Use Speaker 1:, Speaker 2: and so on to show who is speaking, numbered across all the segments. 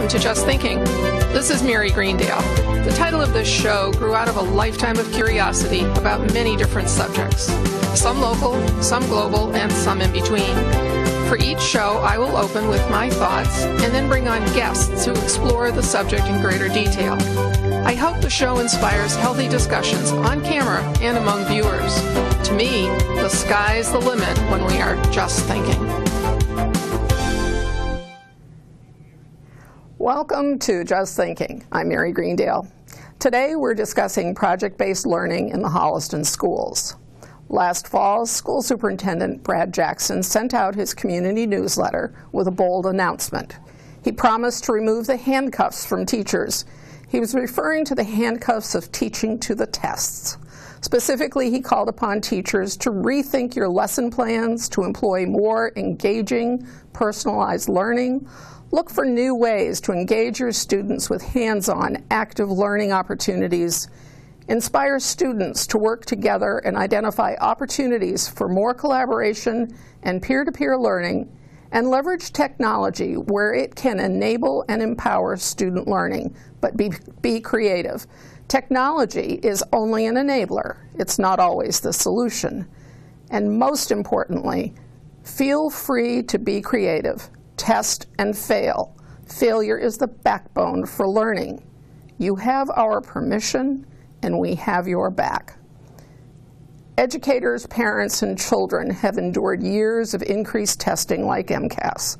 Speaker 1: welcome to Just Thinking. This is Mary Greendale. The title of this show grew out of a lifetime of curiosity about many different subjects, some local, some global, and some in between. For each show, I will open with my thoughts and then bring on guests who explore the subject in greater detail. I hope the show inspires healthy discussions on camera and among viewers. To me, the sky's the limit when we are just thinking. Welcome to Just Thinking. I'm Mary Greendale. Today we're discussing project-based learning in the Holliston schools. Last fall, school superintendent Brad Jackson sent out his community newsletter with a bold announcement. He promised to remove the handcuffs from teachers. He was referring to the handcuffs of teaching to the tests. Specifically, he called upon teachers to rethink your lesson plans to employ more engaging, personalized learning, Look for new ways to engage your students with hands-on, active learning opportunities. Inspire students to work together and identify opportunities for more collaboration and peer-to-peer -peer learning, and leverage technology where it can enable and empower student learning, but be, be creative. Technology is only an enabler. It's not always the solution. And most importantly, feel free to be creative test, and fail. Failure is the backbone for learning. You have our permission, and we have your back. Educators, parents, and children have endured years of increased testing like MCAS.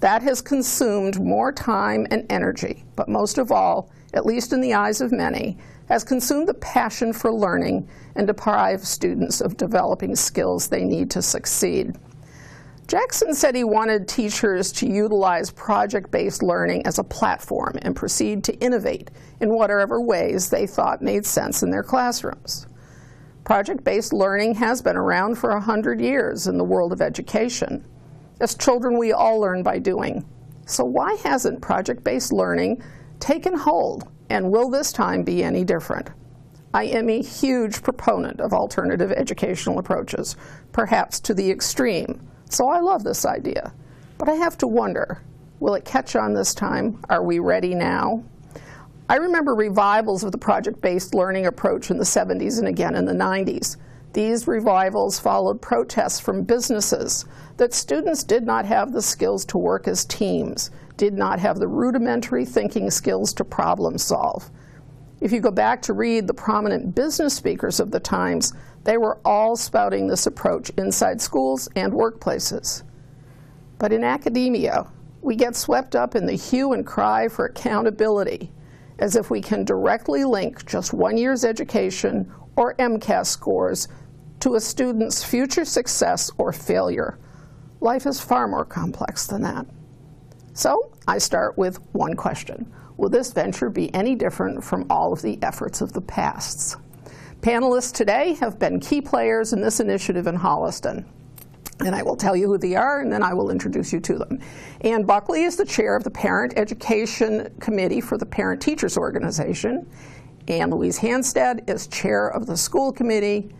Speaker 1: That has consumed more time and energy, but most of all, at least in the eyes of many, has consumed the passion for learning and deprived students of developing skills they need to succeed. Jackson said he wanted teachers to utilize project-based learning as a platform and proceed to innovate in whatever ways they thought made sense in their classrooms. Project-based learning has been around for 100 years in the world of education. As children, we all learn by doing. So why hasn't project-based learning taken hold, and will this time be any different? I am a huge proponent of alternative educational approaches, perhaps to the extreme, so I love this idea. But I have to wonder, will it catch on this time? Are we ready now? I remember revivals of the project-based learning approach in the 70s and again in the 90s. These revivals followed protests from businesses that students did not have the skills to work as teams, did not have the rudimentary thinking skills to problem solve. If you go back to read the prominent business speakers of the times, they were all spouting this approach inside schools and workplaces. But in academia, we get swept up in the hue and cry for accountability, as if we can directly link just one year's education or MCAS scores to a student's future success or failure. Life is far more complex than that. So I start with one question. Will this venture be any different from all of the efforts of the pasts? Panelists today have been key players in this initiative in Holliston. And I will tell you who they are, and then I will introduce you to them. Anne Buckley is the chair of the Parent Education Committee for the Parent Teachers Organization. Ann Louise Hanstad is chair of the school committee.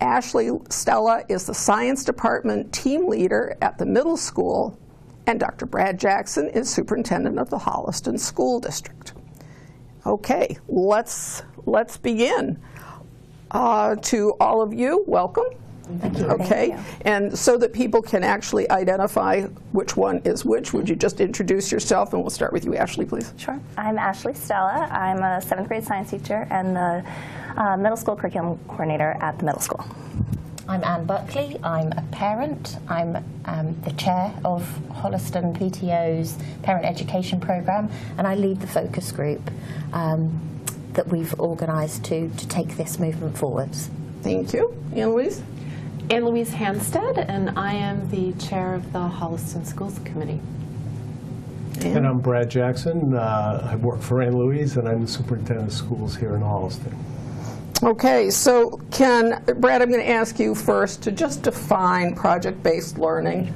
Speaker 1: Ashley Stella is the science department team leader at the middle school. And Dr. Brad Jackson is superintendent of the Holliston School District. Okay, let's, let's begin uh, to all of you. Welcome.
Speaker 2: Thank you.
Speaker 1: Okay,
Speaker 2: Thank you.
Speaker 1: and so that people can actually identify which one is which, would you just introduce yourself? And we'll start with you, Ashley, please.
Speaker 2: Sure. I'm Ashley Stella. I'm a seventh grade science teacher and the uh, middle school curriculum coordinator at the middle school.
Speaker 3: I'm Anne Buckley. I'm a parent. I'm um, the chair of Holliston PTO's Parent Education Programme, and I lead the focus group. Um, that we've organised to, to take this movement forwards.
Speaker 1: Thank you.
Speaker 4: Anne-Louise? Anne-Louise Hanstad, and I am the chair of the Holliston Schools Committee.
Speaker 1: Ann?
Speaker 5: And I'm Brad Jackson. Uh, I work for Anne-Louise, and I'm the superintendent of schools here in Holliston.
Speaker 1: Okay, so Ken, Brad, I'm going to ask you first to just define project-based learning.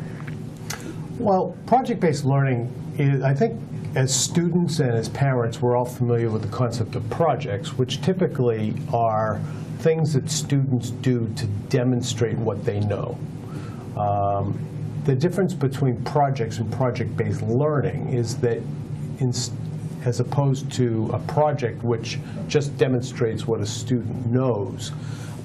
Speaker 5: Well, project-based learning is, I think, as students and as parents, we're all familiar with the concept of projects, which typically are things that students do to demonstrate what they know. Um, the difference between projects and project-based learning is that ins- as opposed to a project which just demonstrates what a student knows.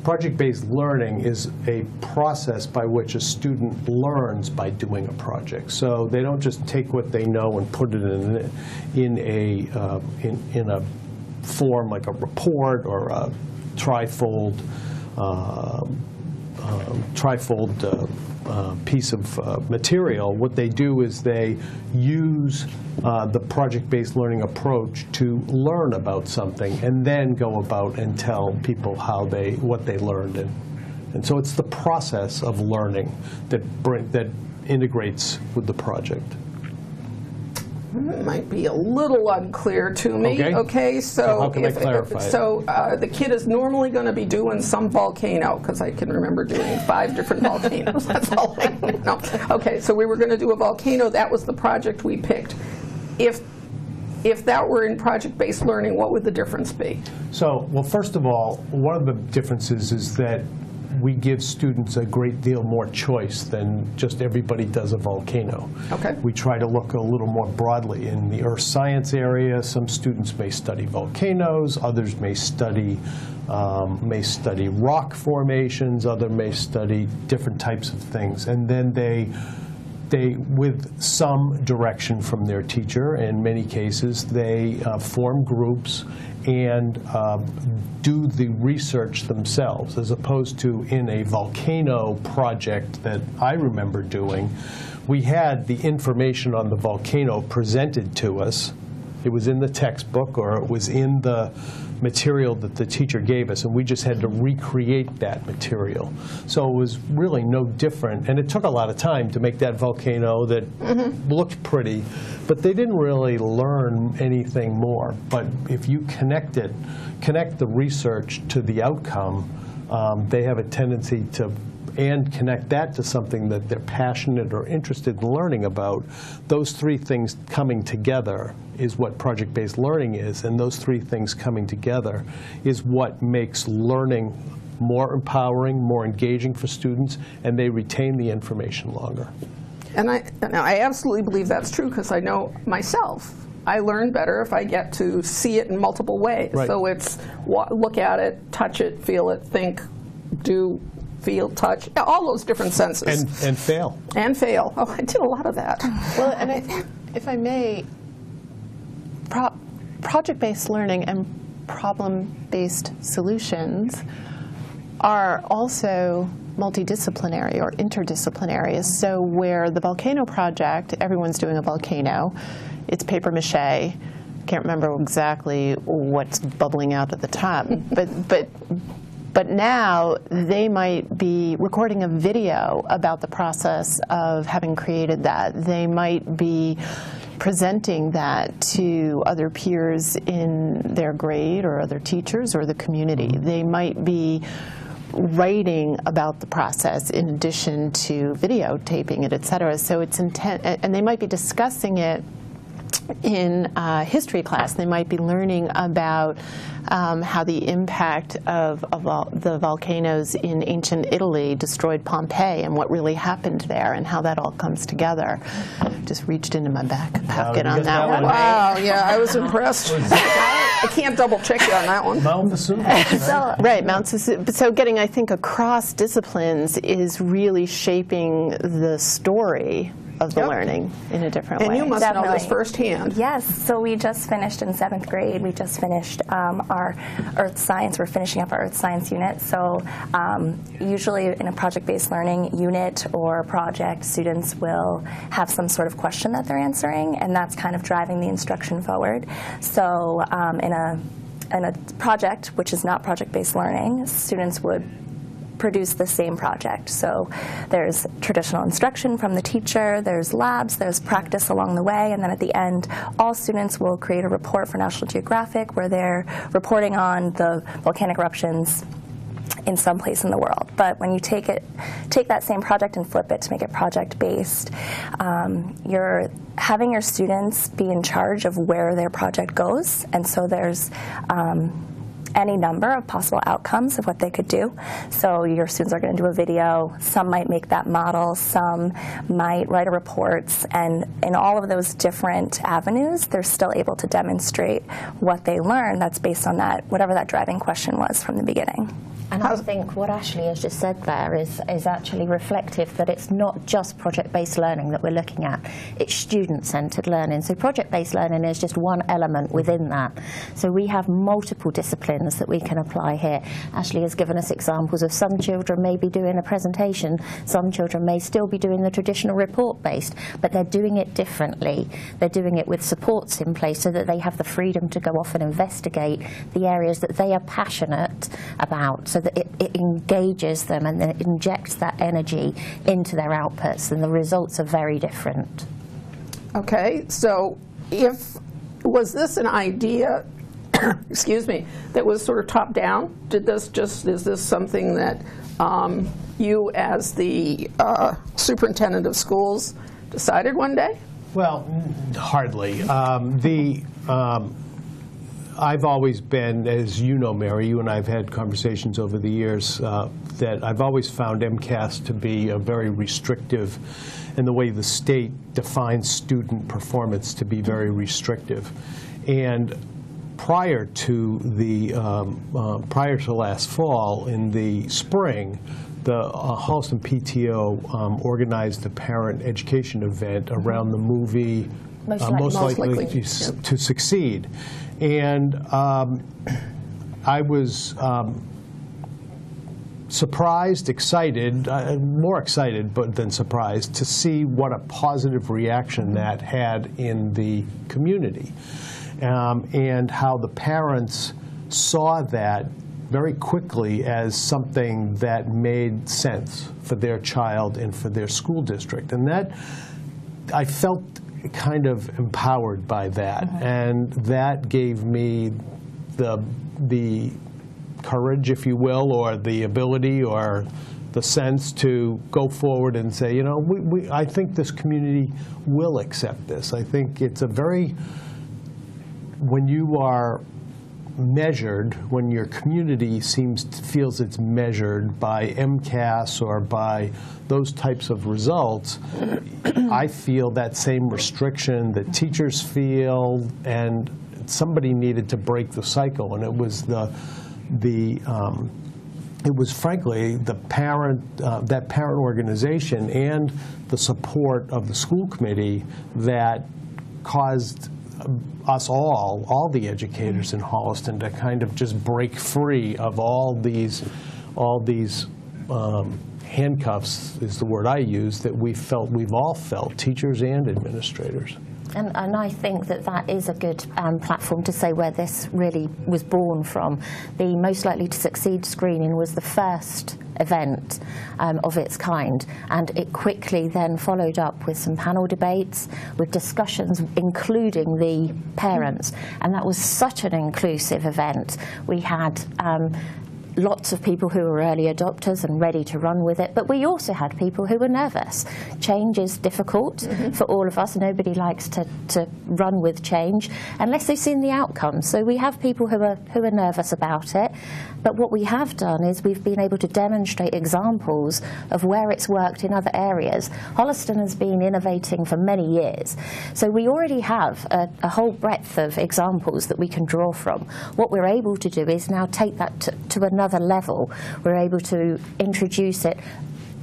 Speaker 5: Project-based learning is a process by which a student learns by doing a project. So they don't just take what they know and put it in, in a, uh, in in a form like a report or a trifold, um, um, trifold uh, piece of uh, material, what they do is they use uh, the project-based learning approach to learn about something and then go about and tell people how they, what they learned. And, and so it's the process of learning that, bring, that integrates with the project.
Speaker 1: It might be a little unclear to me.
Speaker 5: Okay.
Speaker 1: Okay, so.
Speaker 5: So how can I
Speaker 1: if-
Speaker 5: clarify it?
Speaker 1: So uh, the kid is normally going to be doing some volcano, because I can remember doing five different volcanoes. That's all I know. Okay, so we were going to do a volcano. That was the project we picked. If, if that were in project-based learning, what would the difference be?
Speaker 5: So, well, first of all, one of the differences is that we give students a great deal more choice than just everybody does a volcano.
Speaker 1: Okay.
Speaker 5: We try to look a little more broadly. In the earth science area, some students may study volcanoes, others may study um, may study rock formations, other may study different types of things, and then they with some direction from their teacher, in many cases, they uh, form groups and um, do the research themselves, as opposed to in a volcano project that I remember doing. We had the information on the volcano presented to us. It was in the textbook or it was in the material that the teacher gave us, and we just had to recreate that material. So it was really no different, and it took a lot of time to make that volcano that looked pretty, but they didn't really learn anything more. But if you connect it, connect the research to the outcome, um, they have a tendency to and connect that to something that they're passionate or interested in learning about, those three things coming together is what project-based learning is. And those three things coming together is what makes learning more empowering, more engaging for students, and they retain the information longer.
Speaker 1: And I, and I absolutely believe that's true because I know myself. I learn better if I get to see it in multiple ways.
Speaker 5: Right.
Speaker 1: So it's look at it, touch it, feel it, think, do, feel, touch, all those different senses.
Speaker 5: And, and fail.
Speaker 1: And fail. Oh, I did a lot of that.
Speaker 4: Well, and I, if I may, pro- project-based learning and problem-based solutions are also multidisciplinary or interdisciplinary. So where the volcano project, everyone's doing a volcano, it's paper mache. Can't remember exactly what's bubbling out at the top, but but but now they might be recording a video about the process of having created that. They might be presenting that to other peers in their grade or other teachers or the community. Mm-hmm. They might be writing about the process in addition to videotaping it, et cetera. So it's intent, and they might be discussing it in uh, history class. They might be learning about um, how the impact of, of vol- the volcanoes in ancient Italy destroyed Pompeii and what really happened there and how that all comes together. Just reached into my back pocket on that
Speaker 5: that
Speaker 4: one.
Speaker 5: one.
Speaker 1: Wow, yeah, I was impressed. I can't double check you on that one.
Speaker 5: Mount Vesuvius.
Speaker 2: So,
Speaker 4: Right, Mount Susu- So getting, I think, across disciplines is really shaping the story of the
Speaker 1: Yep.
Speaker 4: learning in a different
Speaker 1: And
Speaker 4: way.
Speaker 1: you must know this firsthand.
Speaker 2: Yes, so we just finished in seventh grade. We just finished um, our earth science. We're finishing up our earth science unit. So um, usually in a project-based learning unit or project, students will have some sort of question that they're answering, and that's kind of driving the instruction forward. So um, in a in a project, which is not project-based learning, students would produce the same project. So there's traditional instruction from the teacher, there's labs, there's practice along the way, and then at the end, all students will create a report for National Geographic where they're reporting on the volcanic eruptions in some place in the world. But when you take it, take that same project and flip it to make it project based, um, you're having your students be in charge of where their project goes, and so there's um, any number of possible outcomes of what they could do. So your students are going to do a video. Some might make that model. Some might write a report. And in all of those different avenues, they're still able to demonstrate what they learned that's based on that, whatever that driving question was from the beginning.
Speaker 3: And I think what Ashley has just said there is, is actually reflective that it's not just project-based learning that we're looking at, it's student-centred learning. So project-based learning is just one element within that. So we have multiple disciplines that we can apply here. Ashley has given us examples of some children may be doing a presentation, some children may still be doing the traditional report-based, but they're doing it differently. They're doing it with supports in place so that they have the freedom to go off and investigate the areas that they are passionate about so that it, it engages them and then it injects that energy into their outputs, and the results are very different.
Speaker 1: Okay, so if, was this an idea, excuse me, that was sort of top down? Did this just, is this something that um, you as the uh, superintendent of schools decided one day?
Speaker 5: Well, hardly. Um, the um, I've always been, as you know, Mary, you and I have had conversations over the years, uh, that I've always found MCAS to be a very restrictive, and the way the state defines student performance to be very restrictive. And prior to the um, uh, prior to last fall, in the spring, the uh, Holliston PTO um, organized a parent education event around the movie
Speaker 3: Most
Speaker 5: uh,
Speaker 3: Likely-
Speaker 5: Most
Speaker 1: Most
Speaker 5: Likely
Speaker 1: Likely,
Speaker 5: to s- to Succeed. And um, I was um, surprised, excited, uh, more excited but than surprised to see what a positive reaction that had in the community, um, and how the parents saw that very quickly as something that made sense for their child and for their school district, and that I felt kind of empowered by that, mm-hmm. and that gave me the the courage, if you will, or the ability, or the sense to go forward and say, you know, we, we, I think this community will accept this. I think it's a very when you are measured, when your community seems feels it's measured by MCAS or by those types of results, I feel that same restriction that teachers feel, and somebody needed to break the cycle, and it was the the um, it was frankly the parent, uh, that parent organization and the support of the school committee that caused us all, all the educators in Holliston, to kind of just break free of all these, all these um, handcuffs is the word I use that we felt, we've all felt, teachers and administrators.
Speaker 3: And, and I think that that is a good um, platform to say where this really was born from. The Most Likely to Succeed screening was the first event um, of its kind, and it quickly then followed up with some panel debates, with discussions including the parents, and that was such an inclusive event. We had um, lots of people who were early adopters and ready to run with it, but we also had people who were nervous. Change is difficult mm-hmm. for all of us. Nobody likes to, to run with change unless they've seen the outcome. So we have people who are, who are nervous about it. But what we have done is we've been able to demonstrate examples of where it's worked in other areas. Holliston has been innovating for many years. So we already have a, a whole breadth of examples that we can draw from. What we're able to do is now take that to, to another level. We're able to introduce it,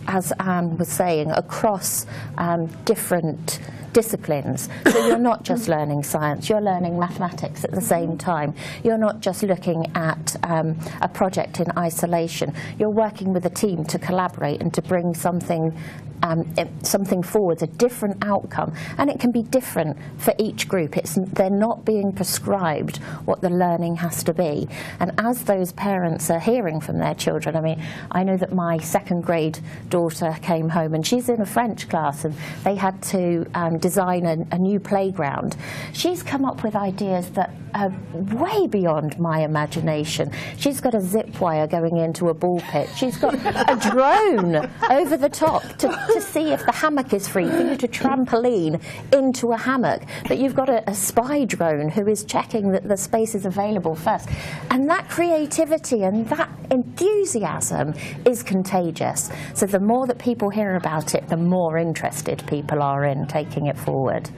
Speaker 3: as Anne was saying, across um, different disciplines. So you're not just learning science, you're learning mathematics at the same time. You're not just looking at um, a project in isolation. You're working with a team to collaborate and to bring something um, something forward, a different outcome, and it can be different for each group. It's, they're not being prescribed what the learning has to be. And as those parents are hearing from their children, I mean, I know that my second grade daughter came home and she's in a French class and they had to um, design a, a new playground. She's come up with ideas that are way beyond my imagination. She's got a zip wire going into a ball pit. She's got a drone over the top to to see if the hammock is free, for you to trampoline into a hammock. But you've got a, a spy drone who is checking that the space is available first. And that creativity and that enthusiasm is contagious. So the more that people hear about it, the more interested people are in taking it forward.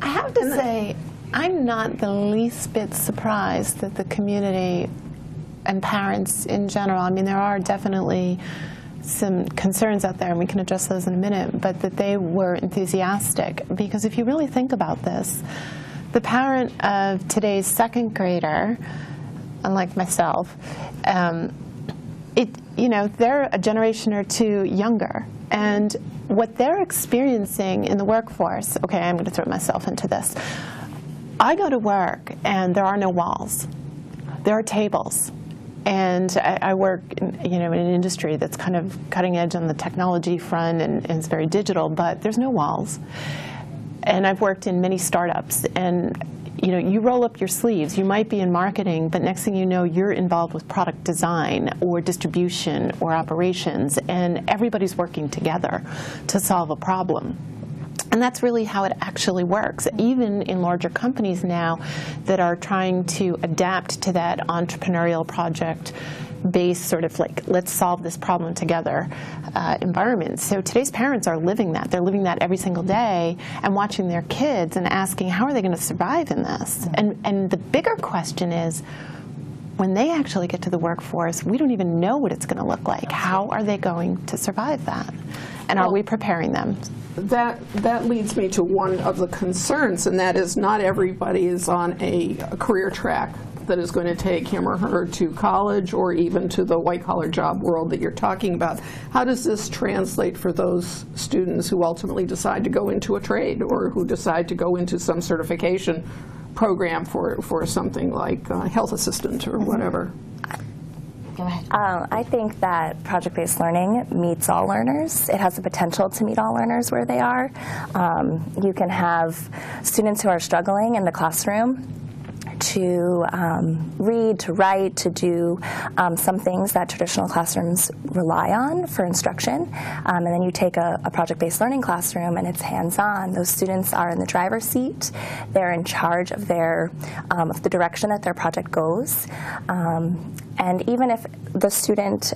Speaker 4: I have to say, I'm not the least bit surprised that the community and parents in general, I mean, there are definitely some concerns out there, and we can address those in a minute, but that they were enthusiastic. Because if you really think about this, the parent of today's second grader, unlike myself, um, it, you know, they're a generation or two younger. And what they're experiencing in the workforce, okay, I'm going to throw myself into this. I go to work and there are no walls. There are tables. And I, I work, in, you know, in an industry that's kind of cutting edge on the technology front and, and it's very digital, but there's no walls. And I've worked in many startups, and you know, you roll up your sleeves. You might be in marketing, but next thing you know, you're involved with product design or distribution or operations, and everybody's working together to solve a problem. And that's really how it actually works. Even in larger companies now that are trying to adapt to that entrepreneurial project based sort of like let's solve this problem together uh, environment. So today's parents are living that. They're living that every single day and watching their kids and asking how are they going to survive in this? And and the bigger question is when they actually get to the workforce, we don't even know what it's going to look like. How are they going to survive that? And are we preparing them?
Speaker 1: That, that leads me to one of the concerns, and that is not everybody is on a career track that is going to take him or her to college or even to the white-collar job world that you're talking about. How does this translate for those students who ultimately decide to go into a trade or who decide to go into some certification program for, for something like uh, health assistant or whatever?
Speaker 3: Go ahead.
Speaker 2: Um, I think that project-based learning meets all learners. It has the potential to meet all learners where they are. Um, you can have students who are struggling in the classroom to um, read, to write, to do um, some things that traditional classrooms rely on for instruction. Um, and then you take a, a project-based learning classroom and it's hands-on. Those students are in the driver's seat. They're in charge of their um, of the direction that their project goes. Um, and even if the student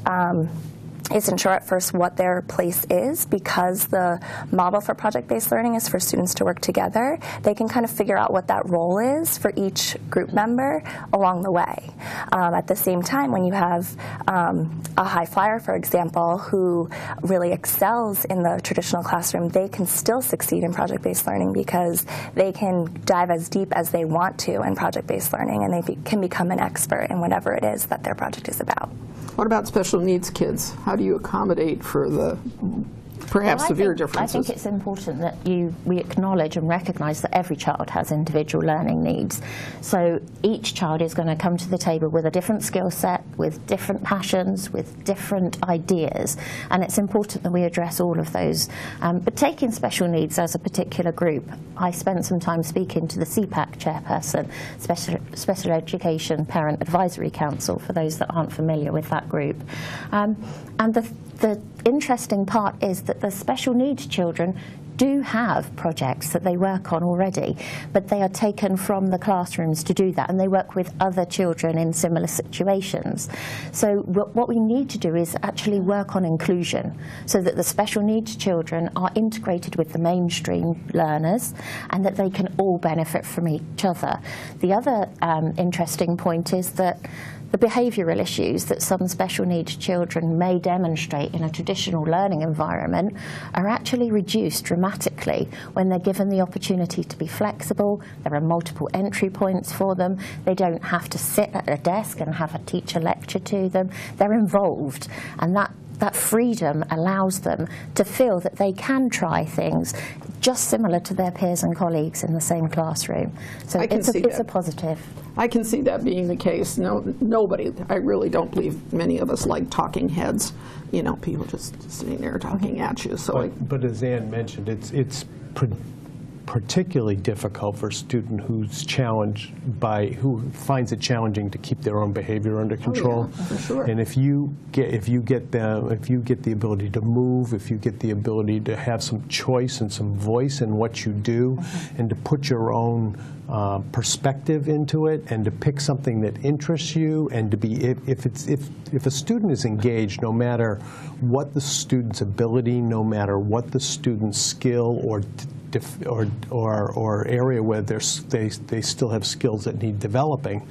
Speaker 2: isn't sure at first what their place is because the model for project-based learning is for students to work together. They can kind of figure out what that role is for each group member along the way. Um, at the same time, when you have um, a high flyer, for example, who really excels in the traditional classroom, they can still succeed in project-based learning because they can dive as deep as they want to in project-based learning and they be, can become an expert in whatever it is that their project is about.
Speaker 1: What about special needs kids? How do you accommodate for the perhaps
Speaker 3: Well, I
Speaker 1: severe
Speaker 3: think-
Speaker 1: differences?
Speaker 3: I think it's important that you we acknowledge and recognise that every child has individual learning needs. So each child is going to come to the table with a different skill set, with different passions, with different ideas, and it's important that we address all of those. Um, but taking special needs as a particular group, I spent some time speaking to the CPAC chairperson, Special, Special Education Parent Advisory Council, for those that aren't familiar with that group. Um, and the, the interesting part is that the special needs children do have projects that they work on already, but they are taken from the classrooms to do that, and they work with other children in similar situations. So, what we need to do is actually work on inclusion so that the special needs children are integrated with the mainstream learners and that they can all benefit from each other. The other um, interesting point is that the behavioural issues that some special needs children may demonstrate in a traditional learning environment are actually reduced dramatically when they're given the opportunity to be flexible. There are multiple entry points for them. They don't have to sit at a desk and have a teacher lecture to them. They're involved, and that that freedom allows them to feel that they can try things just similar to their peers and colleagues in the same classroom. So it's, a, it's a positive.
Speaker 1: I can see that being the case. No, nobody, I really don't believe many of us like talking heads, you know, people just sitting there talking at you. So I,
Speaker 5: But, but as Anne mentioned, it's, it's pre- particularly difficult for a student who's challenged by, who finds it challenging to keep their own behavior under control.
Speaker 1: Oh, for sure.
Speaker 5: And if you get, if you get them, if you get the ability to move, if you get the ability to have some choice and some voice in what you do, and to put your own uh, perspective into it, and to pick something that interests you, and to be, if, if it's, if, if a student is engaged, no matter what the student's ability, no matter what the student's skill or or, or, or area where they, they still have skills that need developing,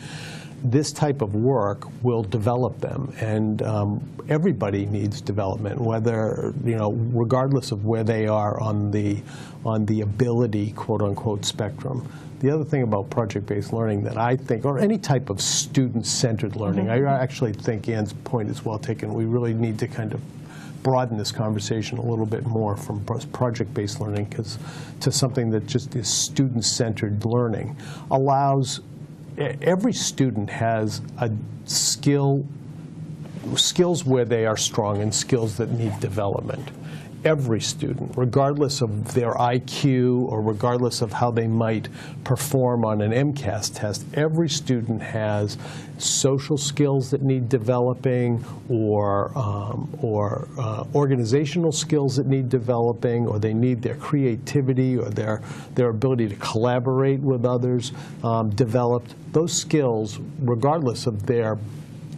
Speaker 5: this type of work will develop them. And um, everybody needs development, whether, you know, regardless of where they are on the, on the ability, quote unquote, spectrum. The other thing about project-based learning that I think, or any type of student-centered learning, I actually think Anne's point is well taken. We really need to kind of broaden this conversation a little bit more from project-based learning to something that just is student-centered learning allows every student has a skill skills where they are strong and skills that need development. Every student, regardless of their IQ or regardless of how they might perform on an MCAS test, every student has social skills that need developing or, um, or uh, organizational skills that need developing or they need their creativity or their, their ability to collaborate with others um, developed. Those skills, regardless of their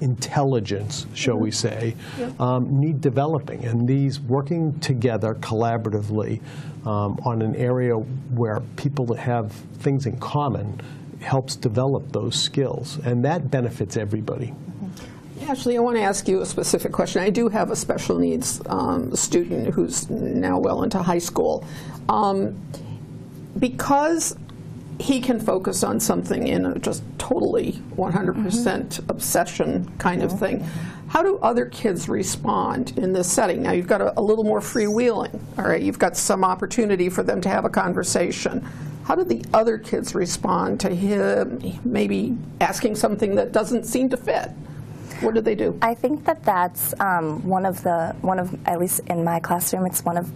Speaker 5: intelligence, shall we say, um, need developing. And these working together collaboratively um, on an area where people have things in common helps develop those skills. And that benefits everybody.
Speaker 1: Ashley, I want to ask you a specific question. I do have a special needs um, student who's now well into high school. Um, because he can focus on something in a just totally 100% obsession kind of thing, how do other kids respond in this setting? Now, you've got a, a little more freewheeling, all right? You've got some opportunity for them to have a conversation. How do the other kids respond to him maybe asking something that doesn't seem to fit? What do they do?
Speaker 2: I think that that's um, one of the one of at least in my classroom, it's one of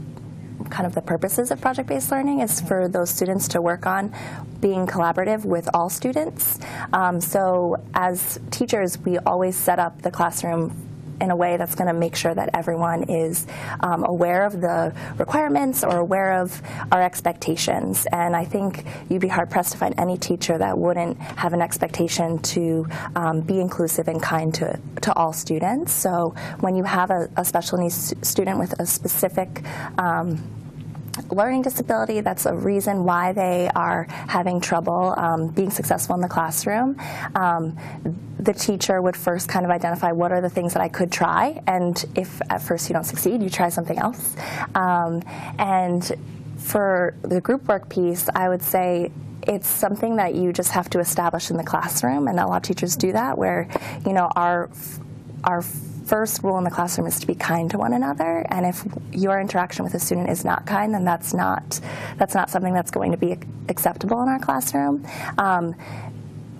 Speaker 2: kind of the purposes of project-based learning is for those students to work on being collaborative with all students. Um, so as teachers, we always set up the classroom in a way that's going to make sure that everyone is um, aware of the requirements or aware of our expectations. And I think you'd be hard pressed to find any teacher that wouldn't have an expectation to um, be inclusive and kind to, to all students. So when you have a, a special needs student with a specific um, learning disability, that's a reason why they are having trouble um, being successful in the classroom. Um, the teacher would first kind of identify what are the things that I could try, and if at first you don't succeed, you try something else. Um, and for the group work piece, I would say it's something that you just have to establish in the classroom, and a lot of teachers do that. Where, you know, our our first rule in the classroom is to be kind to one another, and if your interaction with a student is not kind, then that's not that's not something that's going to be acceptable in our classroom. Um,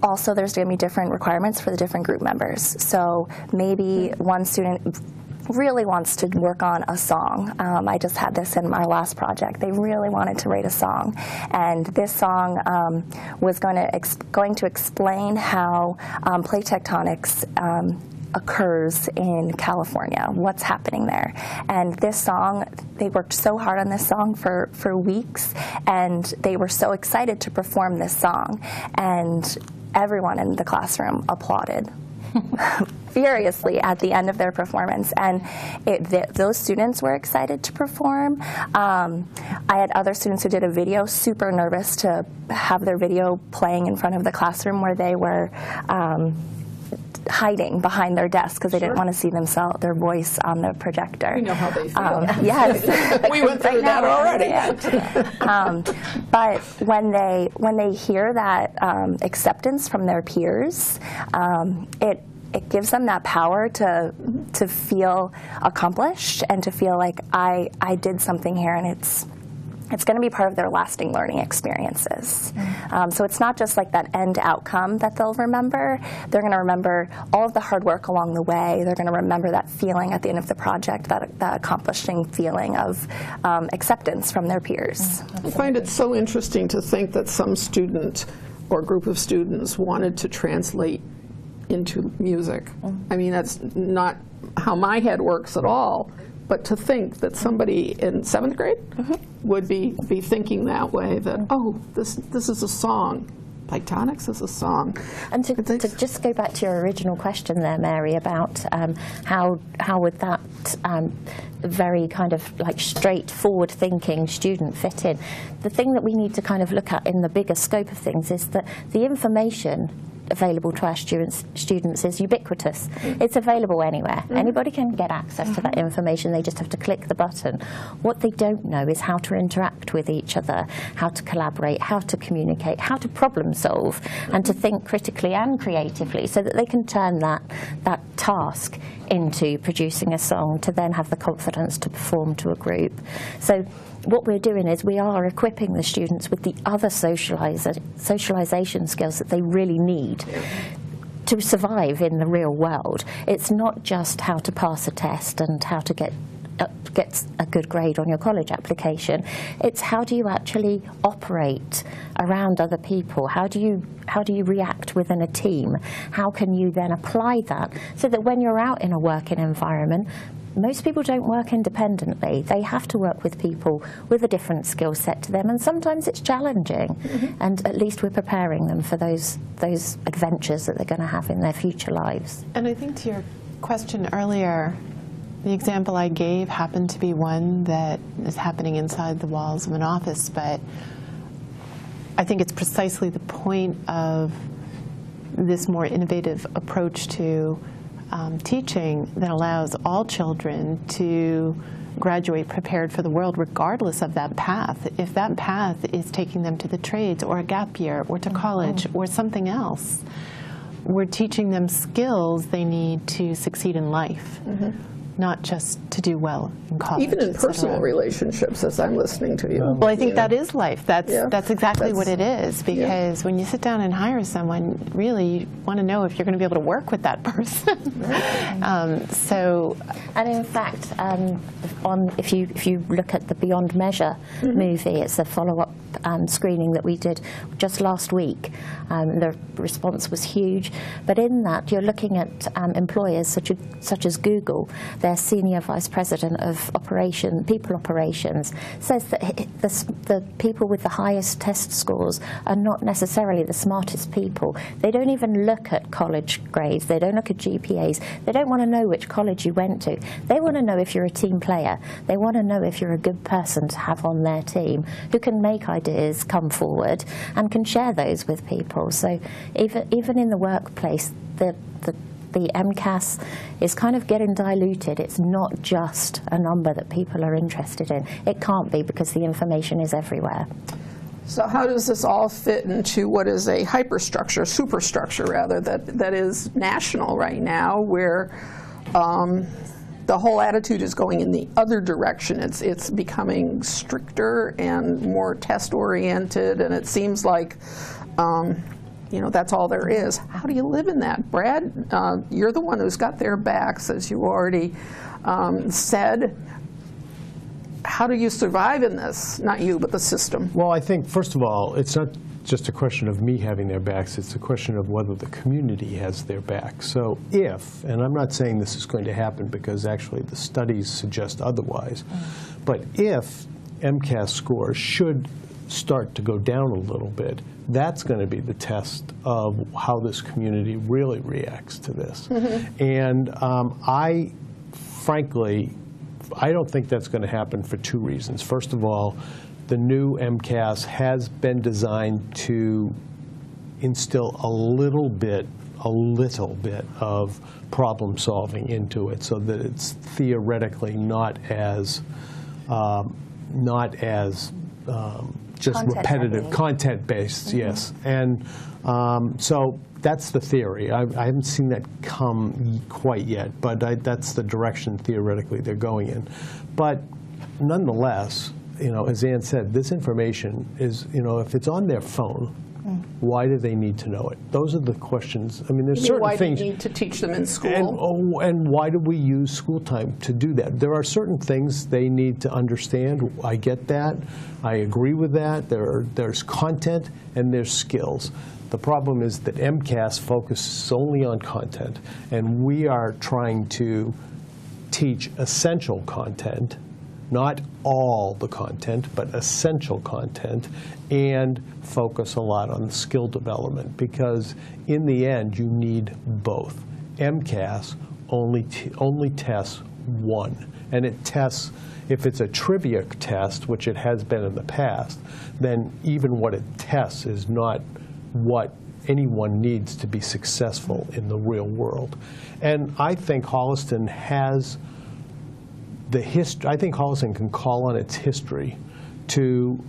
Speaker 2: also, there's going to be different requirements for the different group members. So maybe one student really wants to work on a song. Um, I just had this in my last project. They really wanted to write a song, and this song um, was going to going to explain how um, plate tectonics. Occurs in California, what's happening there. And this song, they worked so hard on this song for, for weeks, and they were so excited to perform this song. And everyone in the classroom applauded furiously at the end of their performance, and it, th- those students were excited to perform. Um, I had other students who did a video, super nervous to have their video playing in front of the classroom where they were. Um, hiding behind their desk because they didn't want to see themselves their voice on the projector.
Speaker 1: We know how they feel.
Speaker 2: Um, yes,
Speaker 1: We went through
Speaker 2: Right
Speaker 1: that already.
Speaker 2: um, but when they when they hear that um, acceptance from their peers, um, it it gives them that power to to feel accomplished and to feel like I I did something here and it's it's going to be part of their lasting learning experiences. Um, so it's not just like that end outcome that they'll remember. They're going to remember all of the hard work along the way. They're going to remember that feeling at the end of the project, that, that accomplishing feeling of um, acceptance from their peers.
Speaker 1: I find it so interesting to think that some student or group of students wanted to translate into music. I mean, that's not how my head works at all. But to think that somebody in seventh grade would be, be thinking that way, that, oh, this, this is a song. Tectonics is a song.
Speaker 3: And to, to just go back to your original question there, Mary, about um, how how would that um, very kind of like straightforward thinking student fit in? The thing that we need to kind of look at in the bigger scope of things is that the information available to our students students is ubiquitous. Mm. It's available anywhere. Mm. Anybody can get access to that mm-hmm. information. They just have to click the button. What they don't know is how to interact with each other, how to collaborate, how to communicate, how to problem solve, and to mm-hmm. think critically and creatively, so that they can turn that that task into producing a song to then have the confidence to perform to a group. So what we're doing is we are equipping the students with the other socialization skills that they really need to survive in the real world. It's not just how to pass a test and how to get uh, get a good grade on your college application. It's how do you actually operate around other people? How do you how do you react within a team? How can you then apply that so that when you're out in a working environment, most people don't work independently. They have to work with people with a different skill set to them, and sometimes it's challenging. Mm-hmm. And at least we're preparing them for those those adventures that they're going to have in their future lives.
Speaker 4: And I think to your question earlier, the example I gave happened to be one that is happening inside the walls of an office, but I think it's precisely the point of this more innovative approach to um, teaching that allows all children to graduate prepared for the world regardless of that path. If that path is taking them to the trades or a gap year or to college or something else, we're teaching them skills they need to succeed in life, not just to do well in college.
Speaker 1: Even in personal relationships, as I'm listening to you.
Speaker 4: Well, I think that is life. That's
Speaker 1: Yeah.
Speaker 4: that's exactly what it is.
Speaker 1: That's-
Speaker 4: is. Because when you sit down and hire someone, really you want to know if you're going to be able to work with that person. um, so
Speaker 3: And in fact, um, on if you if you look at the Beyond Measure movie, it's a follow-up um, screening that we did just last week. Um, the response was huge, but in that you're looking at um, employers such as, such as Google. Their senior vice president of operation people operations says that the, the people with the highest test scores are not necessarily the smartest people. They don't even look at college grades. They don't look at GPAs. They don't want to know which college you went to. They want to know if you're a team player. They want to know if you're a good person to have on their team who can make ideas come forward and can share those with people. So even even in the workplace, the the the MCAS is kind of getting diluted. It's not just a number that people are interested in. It can't be because the information is everywhere.
Speaker 1: So how does this all fit into what is a hyperstructure, superstructure rather, that, that is national right now, where um, the whole attitude is going in the other direction. It's, it's becoming stricter and more test-oriented, and it seems like, um, you know, that's all there is. How do you live in that? Brad, uh, you're the one who's got their backs, as you already um, said. How do you survive in this? Not you, but the system.
Speaker 5: Well, I think, first of all, it's not just a question of me having their backs, it's a question of whether the community has their back. So if, and I'm not saying this is going to happen because actually the studies suggest otherwise, but if MCAS scores should start to go down a little bit, that's going to be the test of how this community really reacts to this. And um, I, frankly, I don't think that's going to happen for two reasons. First of all, the new MCAS has been designed to instill a little bit, a little bit of problem solving into it, so that it's theoretically not as, um, not as um, just
Speaker 2: Content
Speaker 5: repetitive,
Speaker 2: heavy.
Speaker 5: content based. Yes, and um, so that's the theory. I, I haven't seen that come quite yet, but I, that's the direction theoretically they're going in. But nonetheless, you know, as Anne said, this information is, you know, if it's on their phone, Mm. why do they need to know it? Those are the questions. I mean, there's
Speaker 1: mean,
Speaker 5: certain
Speaker 1: why
Speaker 5: things.
Speaker 1: do you need to teach them in school?
Speaker 5: And, oh, and why do we use school time to do that? There are certain things they need to understand. I get that. I agree with that. There are, there's content and there's skills. The problem is that MCAS focuses only on content, and we are trying to teach essential content, not all the content, but essential content, and focus a lot on skill development because in the end you need both. MCAS only, only tests one, and it tests, if it's a trivia test, which it has been in the past, then even what it tests is not what anyone needs to be successful in the real world. And I think Holliston has the history, I think Holliston can call on its history to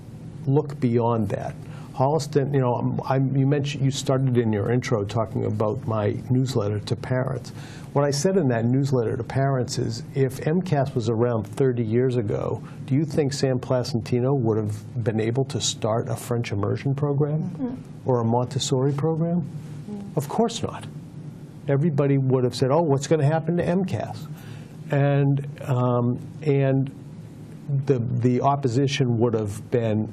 Speaker 5: look beyond that. Holliston, you know, I'm, you mentioned, you started in your intro talking about my newsletter to parents. What I said in that newsletter to parents is, if MCAS was around 30 years ago, do you think Sam Placentino would have been able to start a French immersion program mm-hmm. or a Montessori program? Mm. Of course not. Everybody would have said, oh, what's going to happen to MCAS? And, um, and the, the opposition would have been,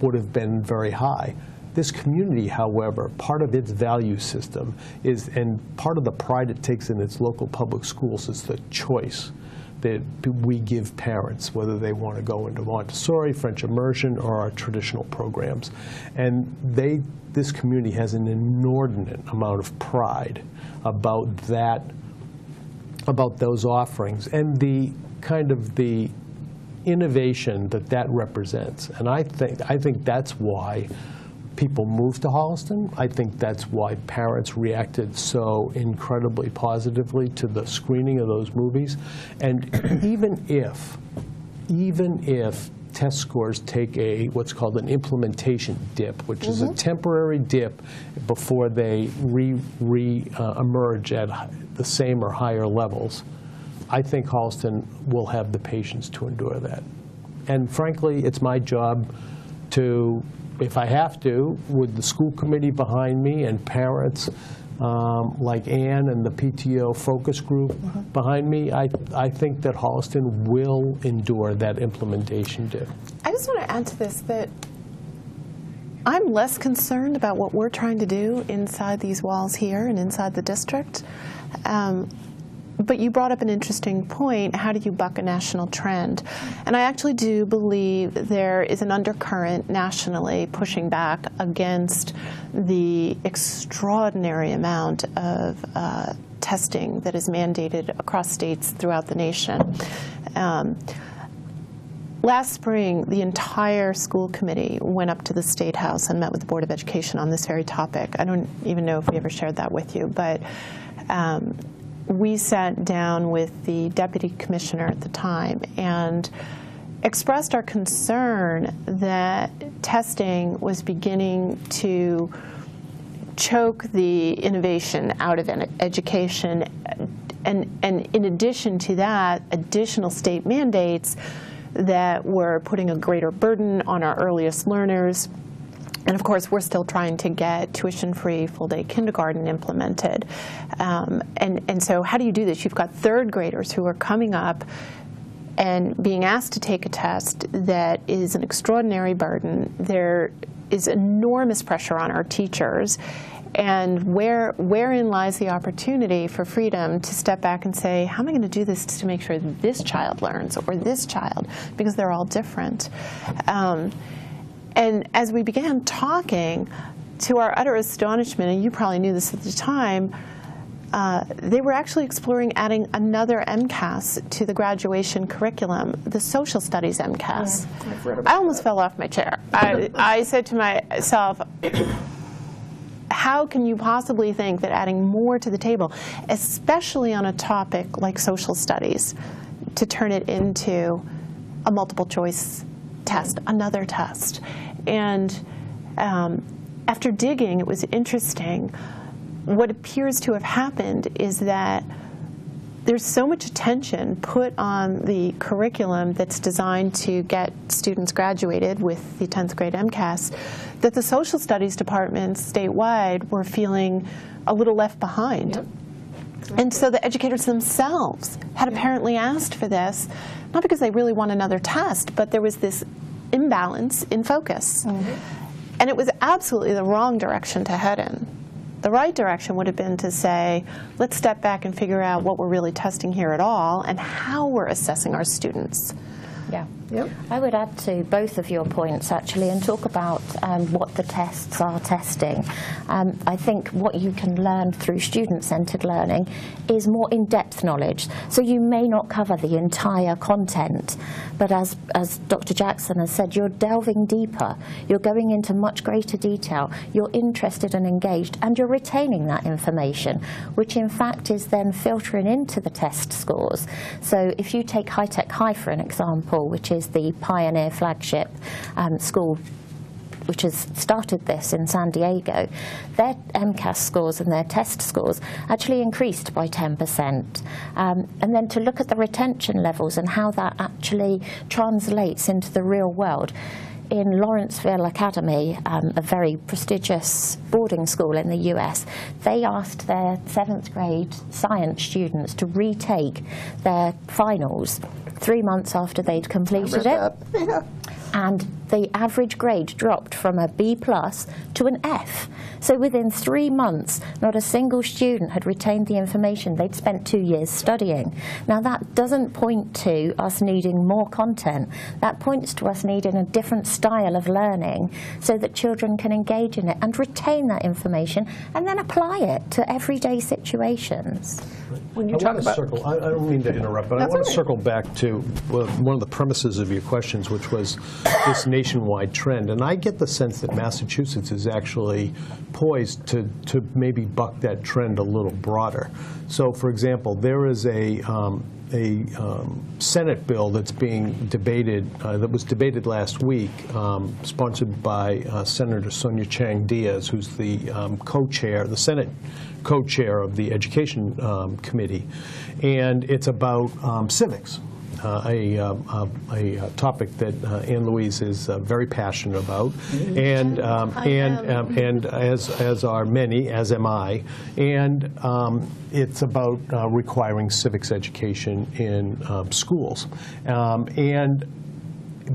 Speaker 5: would have been very high. This community, however, part of its value system is, and part of the pride it takes in its local public schools is the choice that we give parents, whether they want to go into Montessori, French immersion, or our traditional programs. And they, this community has an inordinate amount of pride about that about those offerings and the kind of the innovation that that represents. And I think, I think that's why people moved to Holliston. I think that's why parents reacted so incredibly positively to the screening of those movies. And even if, even if test scores take a what's called an implementation dip, which is a temporary dip before they re, re uh, emerge at the same or higher levels. I think Holliston will have the patience to endure that. And frankly, it's my job to, if I have to, with the school committee behind me and parents um, like Anne and the PTO focus group behind me, I, I think that Holliston will endure that implementation dip.
Speaker 4: I just want to add to this that I'm less concerned about what we're trying to do inside these walls here and inside the district. Um, but you brought up an interesting point. How do you buck a national trend? And I actually do believe there is an undercurrent nationally pushing back against the extraordinary amount of uh, testing that is mandated across states throughout the nation. Um, Last spring, the entire school committee went up to the State House and met with the Board of Education on this very topic. I don't even know if we ever shared that with you, but um, we sat down with the deputy commissioner at the time and expressed our concern that testing was beginning to choke the innovation out of education. And, and in addition to that, additional state mandates that were putting a greater burden on our earliest learners. And of course, we're still trying to get tuition-free full-day kindergarten implemented. Um, and, and so how do you do this? You've got third graders who are coming up and being asked to take a test that is an extraordinary burden. There is enormous pressure on our teachers. And where, wherein lies the opportunity for freedom to step back and say, how am I going to do this to make sure this child learns or this child? Because they're all different. Um, and as we began talking, to our utter astonishment, and you probably knew this at the time, uh, they were actually exploring adding another MCAS to the graduation curriculum, the social studies MCAS. I almost fell off my chair. I, I said to myself, how can you possibly think that adding more to the table, especially on a topic like social studies, to turn it into a multiple choice test, another test? And um, after digging, it was interesting. What appears to have happened is that there's so much attention put on the curriculum that's designed to get students graduated with the 10th grade MCAS that the social studies departments statewide were feeling a little left behind. And so the educators themselves had apparently asked for this, not because they really want another test, but there was this imbalance in focus. Mm-hmm. And it was absolutely the wrong direction to head in. The right direction would have been to say, let's step back and figure out what we're really testing here at all and how we're assessing our students.
Speaker 3: Yeah.
Speaker 1: Yep.
Speaker 3: I would add to both of your points actually and talk about um, what the tests are testing. Um, I think what you can learn through student centred learning is more in depth knowledge. So you may not cover the entire content, but as, as Dr. Jackson has said, you're delving deeper, you're going into much greater detail, you're interested and engaged, and you're retaining that information, which in fact is then filtering into the test scores. So if you take High Tech High for an example, which is the pioneer flagship um, school which has started this in San Diego, their MCAS scores and their test scores actually increased by 10%. Um, and then to look at the retention levels and how that actually translates into the real world. In Lawrenceville Academy, um, a very prestigious boarding school in the US, they asked their seventh grade science students to retake their finals three months after they'd completed it and the average grade dropped from a B plus to an F. So within three months, not a single student had retained the information they'd spent two years studying. Now that doesn't point to us needing more content. That points to us needing a different style of learning so that children can engage in it and retain that information and then apply it to everyday situations.
Speaker 1: When you
Speaker 5: I
Speaker 1: talk
Speaker 5: want to
Speaker 1: about
Speaker 5: circle, I I don't mean to interrupt, but I want
Speaker 1: all
Speaker 5: to
Speaker 1: right.
Speaker 5: circle back to one of the premises of your questions, which was this nationwide trend. And I get the sense that Massachusetts is actually poised to, to maybe buck that trend a little broader. So, for example, there is a, um, a um, Senate bill that's being debated, uh, that was debated last week, um, sponsored by uh, Senator Sonia Chang Diaz, who's the um, co-chair, of the Senate co-chair of the Education um, Committee, and it's about um, civics. Uh, a, a, a topic that uh, Anne Louise is uh, very passionate about, and um, and um, and as as are many, as am I, and um, it's about uh, requiring civics education in um, schools, um, and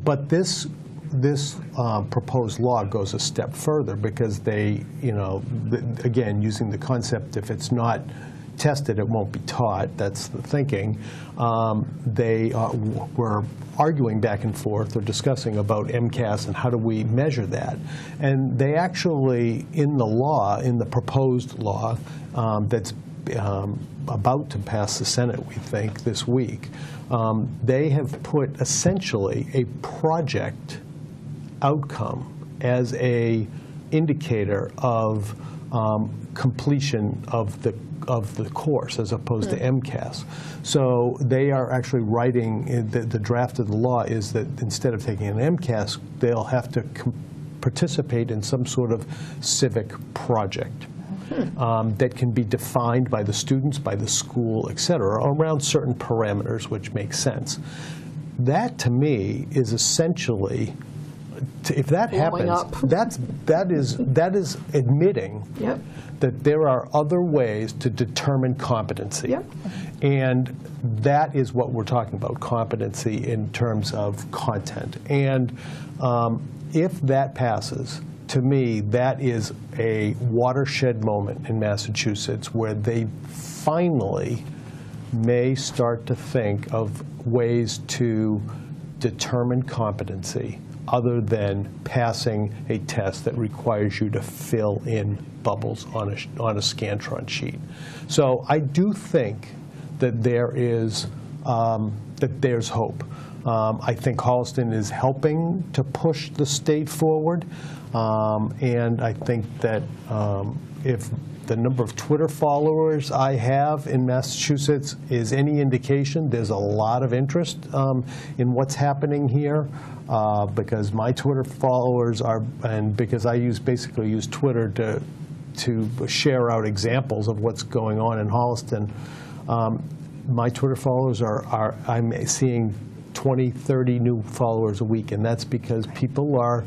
Speaker 5: but this this um, proposed law goes a step further because they, you know, again, using the concept if it's not tested, it won't be taught. That's the thinking. Um, they uh, were arguing back and forth or discussing about MCAS and how do we measure that. And they actually, in the law, in the proposed law um, that's um, about to pass the Senate, we think, this week, um, they have put essentially a project outcome as a indicator of um, completion of the of the course as opposed to MCAS. So they are actually writing the, the draft of the law is that instead of taking an MCAS, they'll have to com- participate in some sort of civic project um, that can be defined by the students, by the school, et cetera, around certain parameters, which make sense. That, to me, is essentially, if that
Speaker 1: Blowing
Speaker 5: happens,
Speaker 1: up.
Speaker 5: that's, that is, that is admitting
Speaker 1: Yep.
Speaker 5: that there are other ways to determine competency.
Speaker 1: Yep.
Speaker 5: And that is what we're talking about, competency in terms of content. And um, if that passes, to me, that is a watershed moment in Massachusetts where they finally may start to think of ways to determine competency other than passing a test that requires you to fill in bubbles on a, on a Scantron sheet. So I do think that there is, um, that there's hope. Um, I think Holliston is helping to push the state forward, um, and I think that um, if the number of Twitter followers I have in Massachusetts is any indication, there's a lot of interest um, in what's happening here uh, because my Twitter followers are, and because I use basically use Twitter to to share out examples of what's going on in Holliston. Um, my Twitter followers are, are, I'm seeing 20, 30 new followers a week, and that's because people are,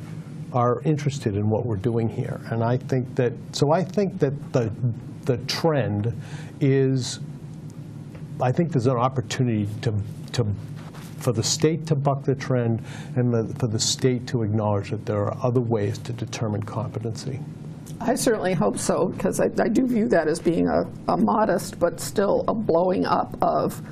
Speaker 5: are interested in what we're doing here. And I think that, so I think that the, the trend is I think there's an opportunity to, to, for the state to buck the trend and the, for the state to acknowledge that there are other ways to determine competency.
Speaker 1: I certainly hope so, because I, I do view that as being a, a modest but still a blowing up of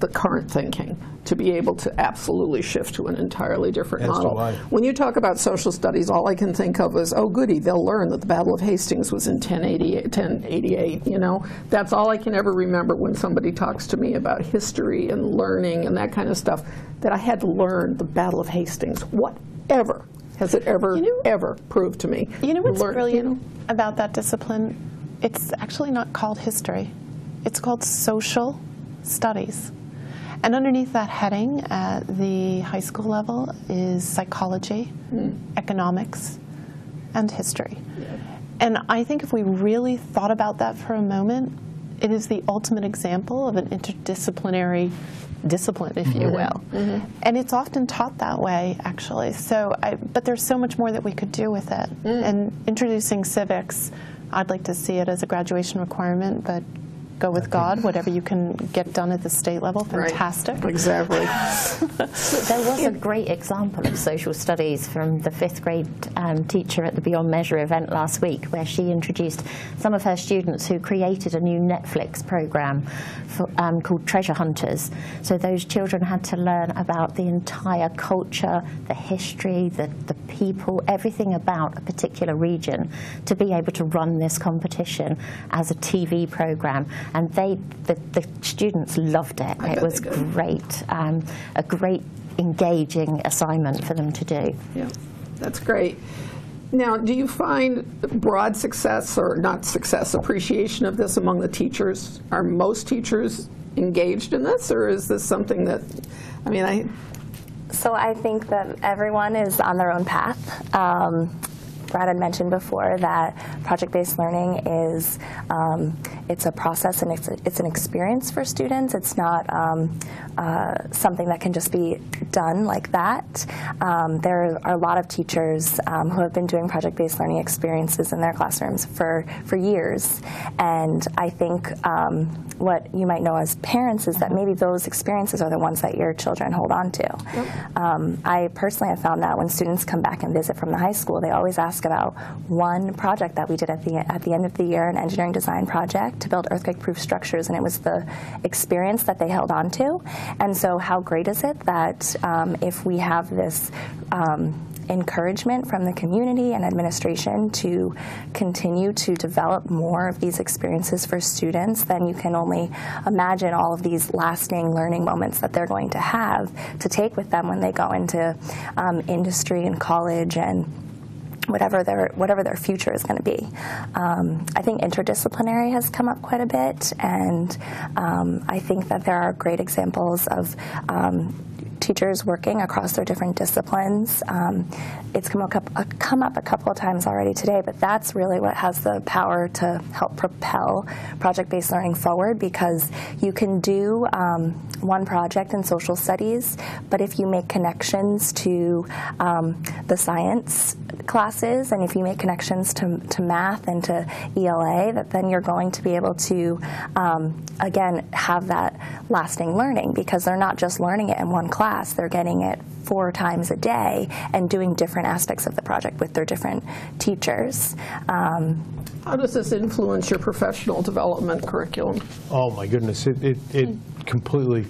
Speaker 1: the current thinking to be able to absolutely shift to an entirely different
Speaker 5: As
Speaker 1: model. When you talk about social studies, all I can think of is, oh, goody, they'll learn that the Battle of Hastings was in 1088, 1088, you know? That's all I can ever remember when somebody talks to me about history and learning and that kind of stuff, that I had to learn the Battle of Hastings. Whatever has it ever,
Speaker 4: You know-
Speaker 1: ever proved to me.
Speaker 4: You know what's
Speaker 1: Learn- you
Speaker 4: brilliant
Speaker 1: know?
Speaker 4: about that discipline? It's actually not called history. It's called social studies. And underneath that heading at the high school level is psychology, hmm. economics, and history. And I think if we really thought about that for a moment, it is the ultimate example of an interdisciplinary discipline, if you mm-hmm. will. Mm-hmm. And it's often taught that way, actually. So, I, but there's so much more that we could do with it. Mm. And introducing civics, I'd like to see it as a graduation requirement, but go with God. Whatever you can get done at the state level,
Speaker 1: Right.
Speaker 4: fantastic.
Speaker 1: Exactly.
Speaker 3: There was a great example of social studies from the fifth grade um, teacher at the Beyond Measure event last week, where she introduced some of her students who created a new Netflix program for, um, called Treasure Hunters. So those children had to learn about the entire culture, the history, the, the people, everything about a particular region to be able to run this competition as a TV program. And they, the, the students loved it.
Speaker 1: I
Speaker 3: it was great, um, a great engaging assignment for them to do.
Speaker 1: Yeah, that's great. Now, do you find broad success or not success, appreciation of this among the teachers? Are most teachers engaged in this, or is this something that, I mean, I,
Speaker 2: So I think that everyone is on their own path. Um, Brad had mentioned before that project-based learning is um, it's a process and it's, a, it's an experience for students. It's not um, uh, something that can just be done like that. Um, there are a lot of teachers um, who have been doing project-based learning experiences in their classrooms for, for years, and I think um, what you might know as parents is that maybe those experiences are the ones that your children hold on to. Um, I personally have found that when students come back and visit from the high school, they always ask about one project that we did at the at the end of the year, an engineering design project to build earthquake-proof structures, and it was the experience that they held on to. And so, how great is it that um, if we have this um, encouragement from the community and administration to continue to develop more of these experiences for students, then you can only imagine all of these lasting learning moments that they're going to have to take with them when they go into um, industry and college and whatever their whatever their future is going to be. Um, I think interdisciplinary has come up quite a bit, and um, I think that there are great examples of. Um, Teachers working across their different disciplines. Um, it's come up, uh, come up a couple of times already today, but that's really what has the power to help propel project based learning forward because you can do um, one project in social studies, but if you make connections to um, the science classes and if you make connections to, to math and to ELA, that then you're going to be able to, um, again, have that lasting learning because they're not just learning it in one class, they're getting it four times a day and doing different aspects of the project with their different teachers. Um,
Speaker 1: how does this influence your professional development curriculum?
Speaker 5: Oh, my goodness, it, it, it completely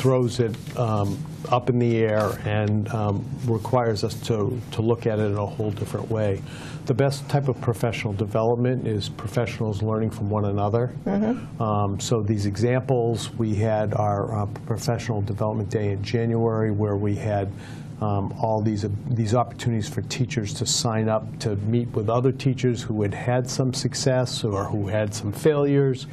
Speaker 5: throws it um, up in the air and um, requires us to, to look at it in a whole different way. The best type of professional development is professionals learning from one another. Um, so these examples, we had our uh, professional development day in January where we had um, all these, these opportunities for teachers to sign up to meet with other teachers who had had some success or who had some failures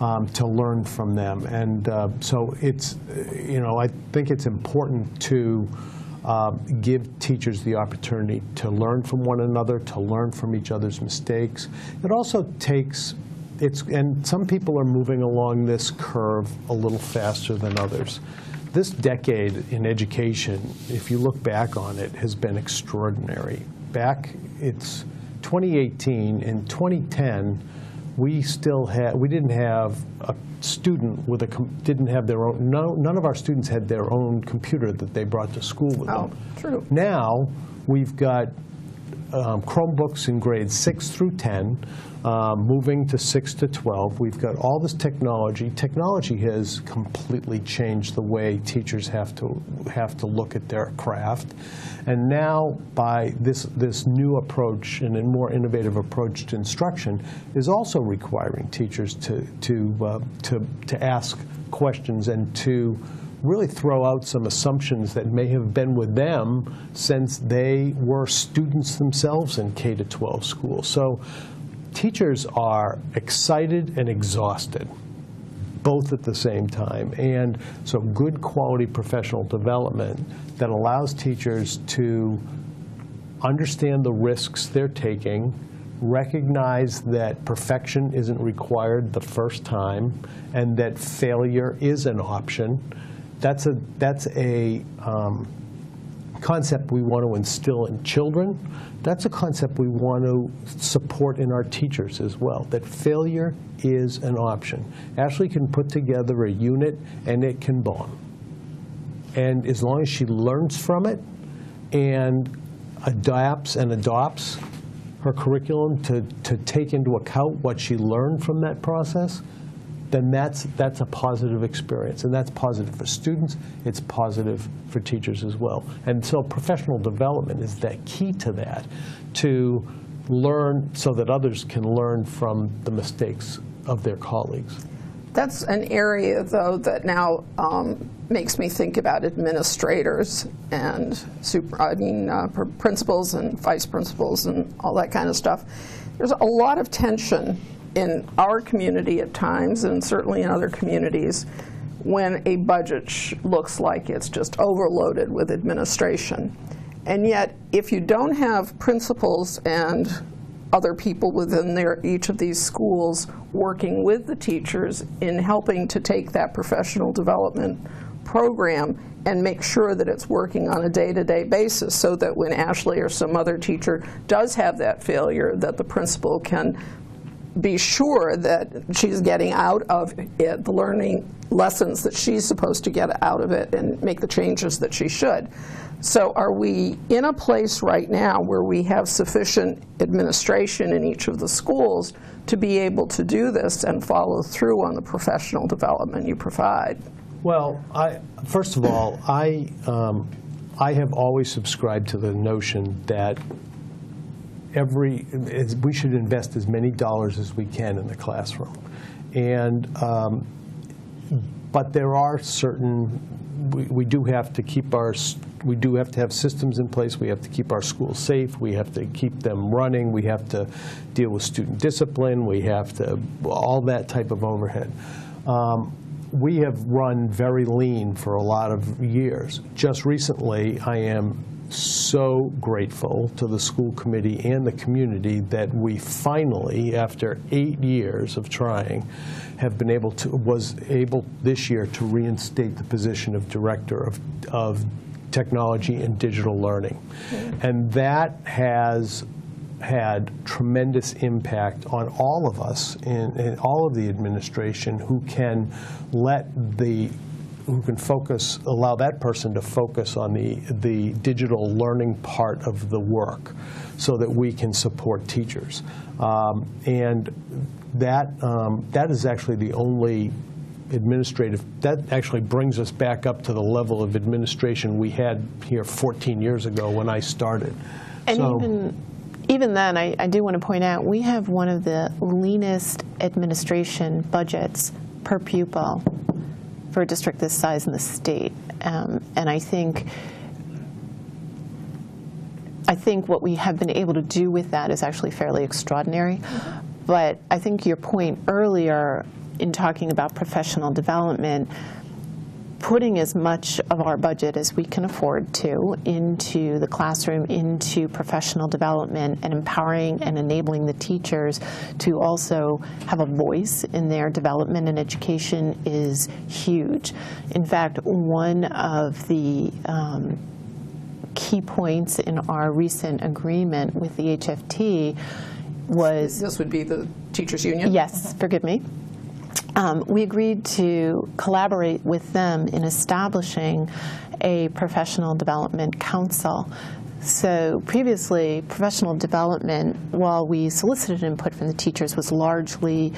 Speaker 5: um, to learn from them. And uh, so it's, uh, you know, I think it's important to uh, give teachers the opportunity to learn from one another, to learn from each other's mistakes. It also takes it's, and some people are moving along this curve a little faster than others. This decade in education, if you look back on it, has been extraordinary. Back, it's 2018, in 2010, we still had, we didn't have a student with a, com- didn't have their own, no, none of our students had their own computer that they brought to school with
Speaker 1: Oh,
Speaker 5: them.
Speaker 1: true.
Speaker 5: Now, we've got um, Chromebooks in grades 6 through 10, um, moving to 6 to 12. We've got all this technology. Technology has completely changed the way teachers have to have to look at their craft. And now, by this this new approach and a more innovative approach to instruction, is also requiring teachers to to uh, to to ask questions and to really throw out some assumptions that may have been with them since they were students themselves in K to 12 schools. So teachers are excited and exhausted both at the same time. And so good quality professional development that allows teachers to understand the risks they're taking, recognize that perfection isn't required the first time, and that failure is an option. That's a, that's a um, concept we want to instill in children. That's a concept we want to support in our teachers as well, that failure is an option. Ashley can put together a unit and it can bomb. And as long as she learns from it and adapts and adopts her curriculum to, to take into account what she learned from that process, then that's, that's a positive experience. And that's positive for students, it's positive for teachers as well. And so professional development is the key to that, to learn so that others can learn from the mistakes of their colleagues.
Speaker 1: That's an area, though, that now um, makes me think about administrators and super, I mean, uh, principals and vice principals and all that kind of stuff. There's a lot of tension in our community at times, and certainly in other communities, when a budget looks like it's just overloaded with administration. And yet, if you don't have principals and other people within their, each of these schools working with the teachers in helping to take that professional development program and make sure that it's working on a day-to-day basis so that when Ashley or some other teacher does have that failure, that the principal can be sure that she's getting out of it the learning lessons that she's supposed to get out of it and make the changes that she should. So are we in a place right now where we have sufficient administration in each of the schools to be able to do this and follow through on the professional development you provide?
Speaker 5: Well, I, first of all, I, um, I have always subscribed to the notion that every, we should invest as many dollars as we can in the classroom. And, um, but there are certain, we, we do have to keep our, we do have to have systems in place. We have to keep our schools safe. We have to keep them running. We have to deal with student discipline. We have to, all that type of overhead. Um, we have run very lean for a lot of years. Just recently, I am so grateful to the school committee and the community that we finally, after eight years of trying, have been able to, was able this year to reinstate the position of Director of, of Technology and Digital Learning. Mm-hmm. And that has had tremendous impact on all of us in, in all of the administration who can let the who can focus allow that person to focus on the the digital learning part of the work so that we can support teachers. Um, and that um, that is actually the only administrative that actually brings us back up to the level of administration we had here 14 years ago when I started.
Speaker 4: And
Speaker 5: So-
Speaker 4: even, even then, I, I do want to point out, we have one of the leanest administration budgets per pupil for a district this size in the state. Um, and I think, I think what we have been able to do with that is actually fairly extraordinary. But I think your point earlier in talking about professional development, putting as much of our budget as we can afford to into the classroom, into professional development, and empowering and enabling the teachers to also have a voice in their development and education is huge. In fact, one of the um, key points in our recent agreement with the HFT was
Speaker 1: This would be the teachers' union?
Speaker 4: Yes, forgive me. Um, we agreed to collaborate with them in establishing a professional development council. So previously, professional development, while we solicited input from the teachers, was largely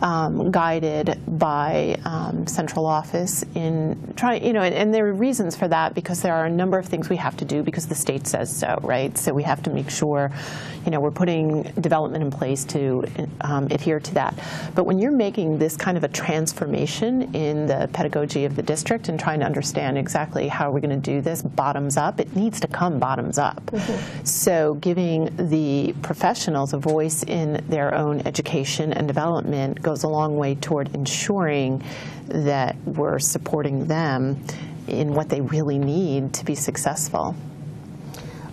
Speaker 4: um, guided by um, central office in trying, you know, and, and, there are reasons for that because there are a number of things we have to do because the state says so, right? So we have to make sure, you know, we're putting development in place to um, adhere to that. But when you're making this kind of a transformation in the pedagogy of the district and trying to understand exactly how we're going to do this bottoms up, it needs to come bottoms up up. Mm-hmm. So giving the professionals a voice in their own education and development goes a long way toward ensuring that we're supporting them in what they really need to be successful.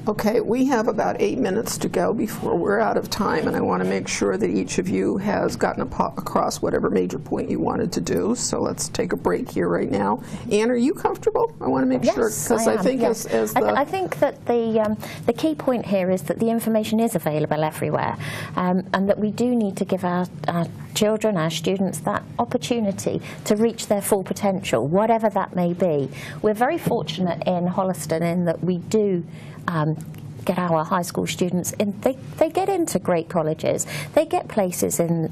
Speaker 1: Okay, we have about eight minutes to go before we're out of time, and I want to make sure that each of you has gotten across whatever major point you wanted to do. So let's take a break here right now. Anne, are you comfortable? I want to make
Speaker 3: yes,
Speaker 1: sure
Speaker 3: because I,
Speaker 1: I, think
Speaker 3: yes.
Speaker 1: as, as the
Speaker 3: I, I, think that the um, the key point here is that the information is available everywhere, um, and that we do need to give our, our children, our students, that opportunity to reach their full potential, whatever that may be. We're very fortunate in Holliston in that we do um, get our high school students in. They, they get into great colleges. They get places in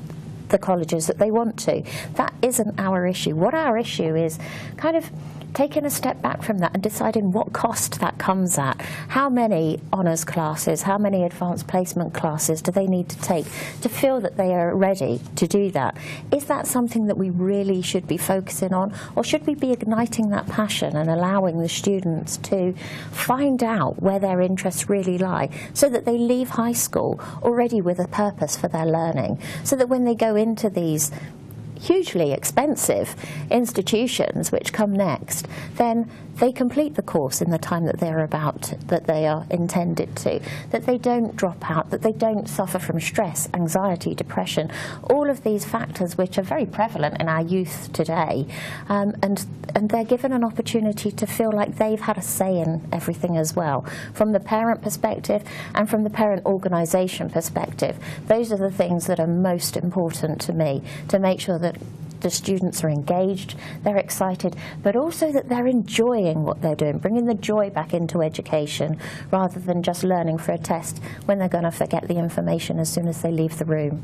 Speaker 3: the colleges that they want to. That isn't our issue. What our issue is kind of taking a step back from that and deciding what cost that comes at. How many honours classes, how many advanced placement classes do they need to take to feel that they are ready to do that? Is that something that we really should be focusing on or should we be igniting that passion and allowing the students to find out where their interests really lie so that they leave high school already with a purpose for their learning so that when they go into these hugely expensive institutions which come next, then they complete the course in the time that they're about, that they are intended to, that they don't drop out, that they don't suffer from stress, anxiety, depression, all of these factors which are very prevalent in our youth today. Um, and, and they're given an opportunity to feel like they've had a say in everything as well. From the parent perspective and from the parent organisation perspective, those are the things that are most important to me, to make sure that the students are engaged, they're excited, but also that they're enjoying what they're doing, bringing the joy back into education rather than just learning for a test when they're going to forget the information as soon as they leave the room.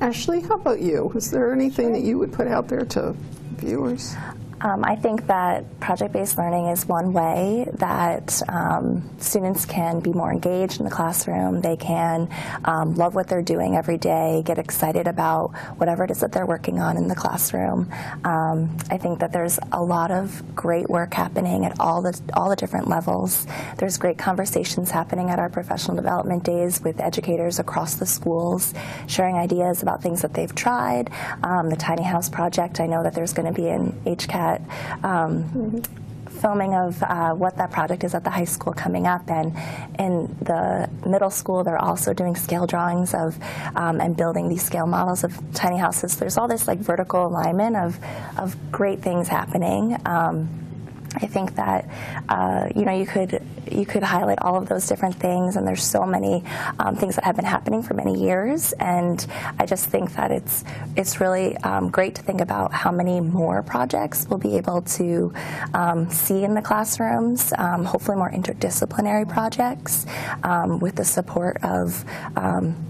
Speaker 1: Ashley, how about you? Is there anything that you would put out there to viewers?
Speaker 2: Um, I think that project-based learning is one way that um, students can be more engaged in the classroom. They can um, love what they're doing every day, get excited about whatever it is that they're working on in the classroom. Um, I think that there's a lot of great work happening at all the all the different levels. There's great conversations happening at our professional development days with educators across the schools, sharing ideas about things that they've tried. Um, the Tiny House Project, I know that there's going to be an HCAT um, filming of uh, what that project is at the high school coming up, and in the middle school, they're also doing scale drawings of um, and building these scale models of tiny houses. There's all this like vertical alignment of of great things happening. Um, I think that uh, you know you could you could highlight all of those different things, and there's so many um, things that have been happening for many years, and I just think that it's it's really um, great to think about how many more projects we'll be able to um, see in the classrooms. Um, hopefully, more interdisciplinary projects um, with the support of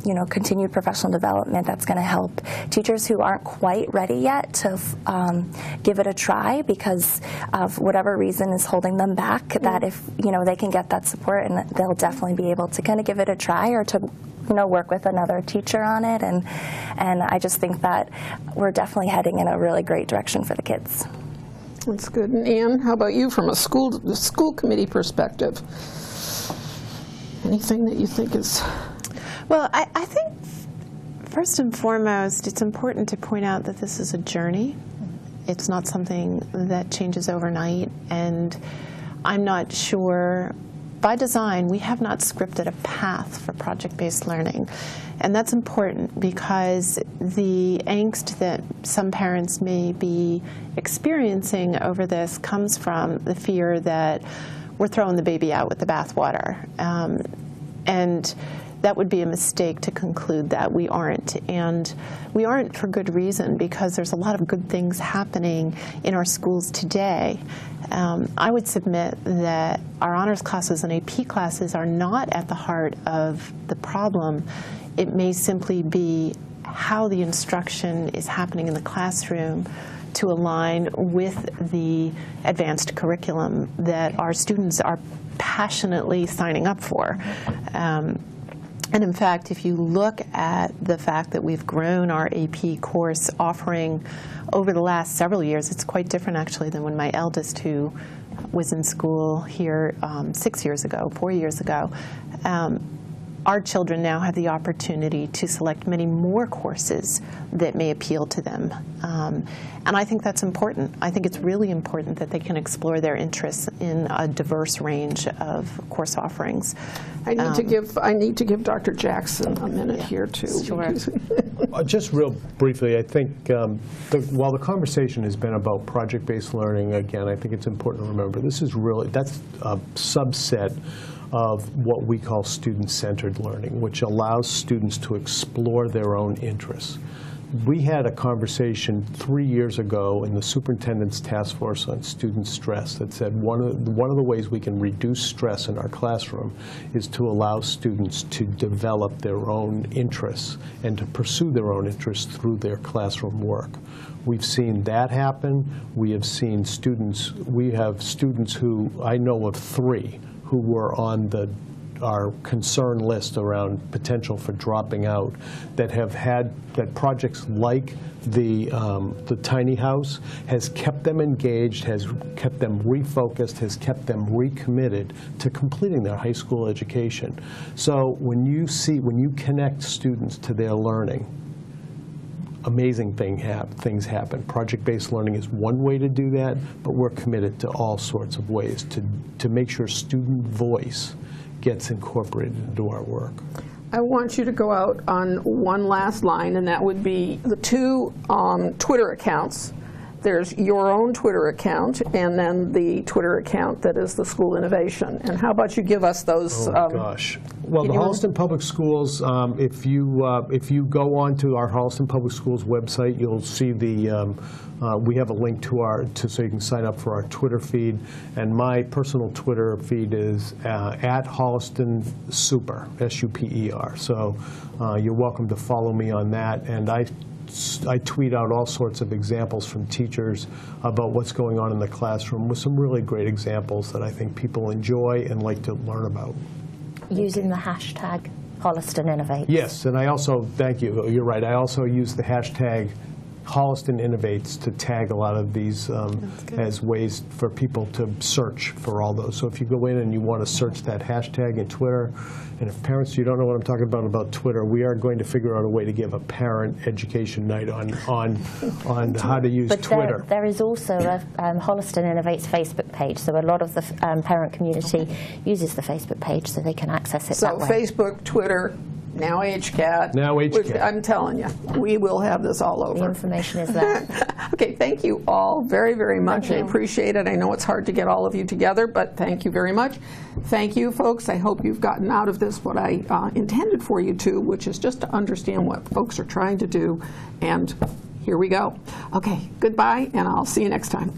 Speaker 2: you know continued professional development. That's going to help teachers who aren't quite ready yet to give it a try because of whatever reason is holding them back. Mm-hmm. That if you know they can get that support, and they'll definitely be able to kind of give it a try or to you know work with another teacher on it. And and I just think that we're definitely heading in a really great direction for the kids.
Speaker 1: That's good. And Anne, how about you from a school school committee perspective? Anything that you think is
Speaker 4: well, I, I think first and foremost, it's important to point out that this is a journey It's not something that changes overnight, and I'm not sure. By design, we have not scripted a path for project-based learning. And that's important because the angst that some parents may be experiencing over this comes from the fear that we're throwing the baby out with the bathwater. Um, and that would be a mistake to conclude that we aren't. And we aren't for good reason because there's a lot of good things happening in our schools today. Um, I would submit that our honors classes and AP classes are not at the heart of the problem. It may simply be how the instruction is happening in the classroom to align with the advanced curriculum that our students are passionately signing up for. Um, and in fact, if you look at the fact that we've grown our AP course offering over the last several years, it's quite different actually than when my eldest, who was in school here um, six years ago, four years ago, um, our children now have the opportunity to select many more courses that may appeal to them. Um, and I think that's important. I think it's really important that they can explore their interests in a diverse range of course offerings.
Speaker 1: I need to give, I need to give Dr. Jackson a minute here, too.
Speaker 4: Sure.
Speaker 5: Uh, Just real briefly, I think um, the, while the conversation has been about project-based learning, again, I think it's important to remember this is really that's a subset of what we call student-centered learning, which allows students to explore their own interests. We had a conversation three years ago in the superintendent's task force on student stress that said one of, the- one of the ways we can reduce stress in our classroom is to allow students to develop their own interests and to pursue their own interests through their classroom work. We've seen that happen. We have seen students, we have students who, I know of three, who were on the our concern list around potential for dropping out that have had that projects like the um, the tiny house has kept them engaged, has kept them refocused, has kept them recommitted to completing their high school education. So when you see when you connect students to their learning, amazing thing hap- things happen. Project-based learning is one way to do that, but we're committed to all sorts of ways to, to make sure student voice gets incorporated into our work.
Speaker 1: I want you to go out on one last line, and that would be the two um, Twitter accounts. There's your own Twitter account, and then the Twitter account that is the School Innovation. And how about you give us those?
Speaker 5: Oh,
Speaker 1: um,
Speaker 5: gosh. Well, the Holliston Public Schools, um, if you, uh, if you go onto our Holliston Public Schools website, you'll see the, um, uh, we have a link to our, to, so you can sign up for our Twitter feed. And my personal Twitter feed is uh, at Holliston Super, S-U-P-E-R. So uh, you're welcome to follow me on that. And I I tweet out all sorts of examples from teachers about what's going on in the classroom with some really great examples that I think people enjoy and like to learn about.
Speaker 3: Using the hashtag Holliston Innovates.
Speaker 5: Yes, and I also, thank you, you're right, I also use the hashtag Holliston Innovates to tag a lot of these um, as ways for people to search for all those. So if you go in and you want to search that hashtag in Twitter, and if parents, you don't know what I'm talking about about Twitter, we are going to figure out a way to give a parent education night on, on, on how to use
Speaker 3: But there, there is also a um, Holliston Innovates Facebook page, so a lot of the um, parent community uses the Facebook page so they can access it
Speaker 1: So
Speaker 3: that way.
Speaker 1: Facebook, Twitter, now HCAT.
Speaker 5: Now HCAT.
Speaker 1: I'm telling you, we will have this all over.
Speaker 3: The
Speaker 1: over.
Speaker 3: information is there.
Speaker 1: Okay, thank you all very, very much. I appreciate it. I know it's hard to get all of you together, but thank you very much. Thank you, folks. I hope you've gotten out of this what I uh, intended for you to, which is just to understand what folks are trying to do. And here we go. Okay, goodbye, and I'll see you next time.